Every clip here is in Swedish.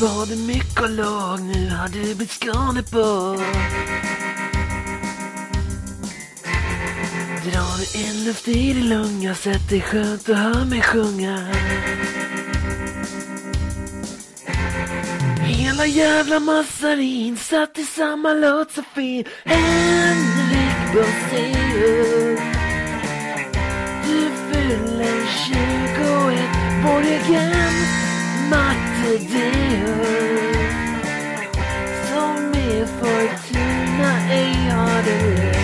var det mycket lag, nu har du blivit Skåne på. Drar du en luft i din lunga, sätt dig skönt och hör mig sjunga. Hela jävla massarin satt i samma låt så fin. Henrik Borséus. Som med Fortuna ej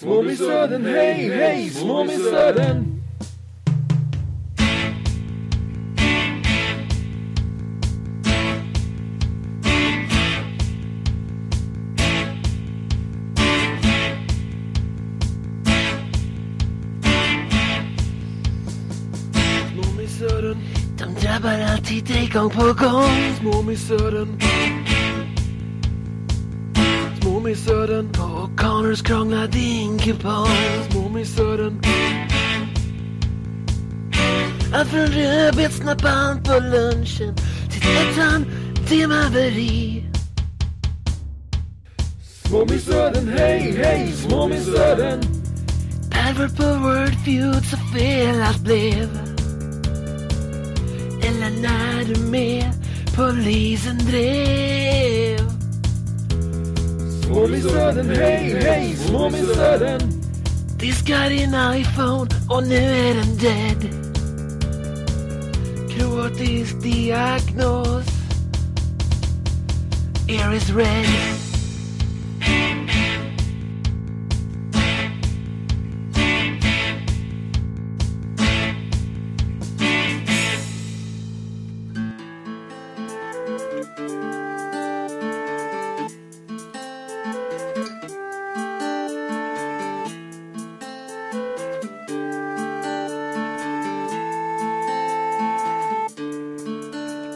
Småmissöden, hej, hej, småmissöden! Småmissöden, de drabbar alltid dig gång på gång. Småmissöden. Småmissöden. På Connors krångla din kupong. Småmissöden. Allt från rödbetsnappan på lunchen till ettan till haveri. Småmissöden, hej, hej, småmissöden! Pervert på Wordfeud så fel allt blev. Eller när du med polisen drev. Slowly sudden, hey, hey, slowly sudden. This got an iPhone on the är and dead. What is the Ear is red.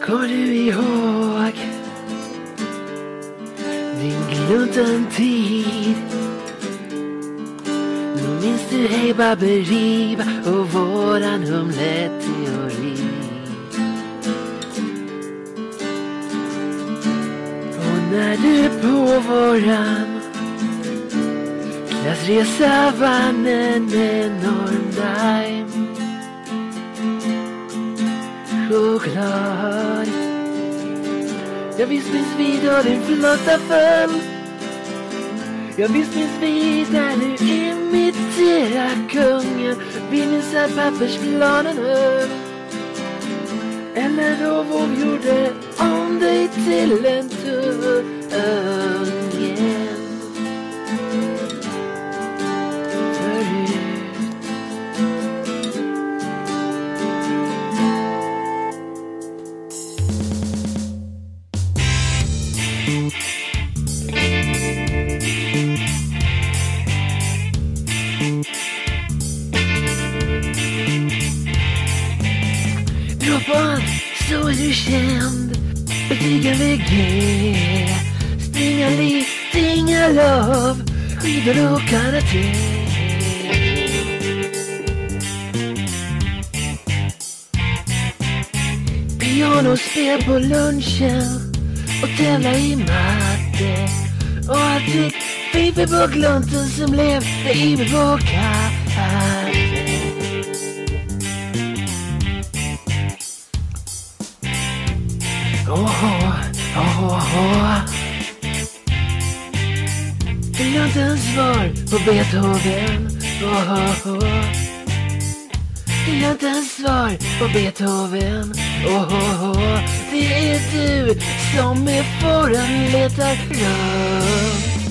Kommer du ihåg din glunten tid? Nu minns du hej Baberiba och våran humleteori. Och när du på våran klassresa vann en enorm dime choklad Ja visst minns vi då din flotta föll Ja visst minns vi där du imiterar kungen Vi minns att pappersplanen höll Eller då vår gjorde om dig till en ungen Dra så är du känd. Betyga VG Stinga lite, stinga love Skidor och karate. Pianospel på lunchen och tävla i matte. Och alltid fiber på glunten som levde i mig på Vill jag inte ens svar på Beethoven. Oh, oh, oh. Vill jag inte ens svar på Beethoven. Oh, oh, oh, det är du som med fåren letar runt.